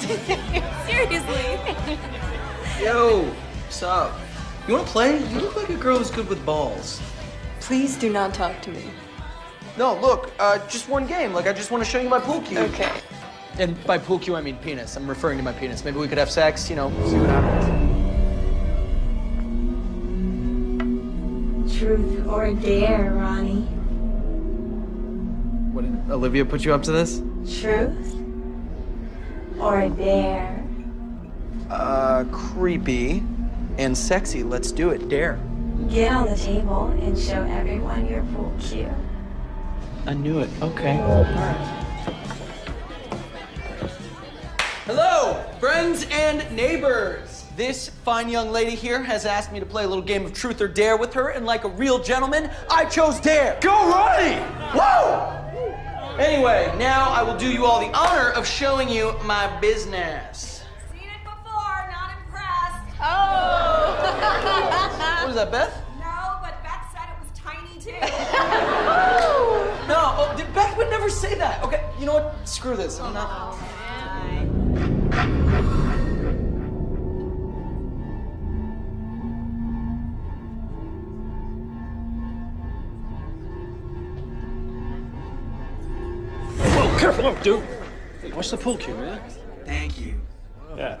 Seriously. Yo, what's up? You wanna play? You look like a girl who's good with balls. Please do not talk to me. No, look, uh, just one game. Like, I just want to show you my pool cue. Okay. And by pool cue, I mean penis. I'm referring to my penis. Maybe we could have sex, you know, see what happens. Truth or dare, Ronnie? What, did Olivia put you up to this? Truth or dare? Uh, creepy and sexy. Let's do it. Dare. Get on the table and show everyone your pool cue. I knew it. Okay. All right. Hello, friends and neighbors. This fine young lady here has asked me to play a little game of truth or dare with her, and like a real gentleman, I chose dare. Go, Ronnie! Woo! Anyway, now I will do you all the honor of showing you my business. Seen it before, not impressed. Oh! What is that, Beth? No, but Beth said it was tiny too. No, oh, Beth would never say that. Okay, you know what? Screw this. I'm not. Oh, careful, oh, dude. Watch the pool cue, man. Thank you. Yeah.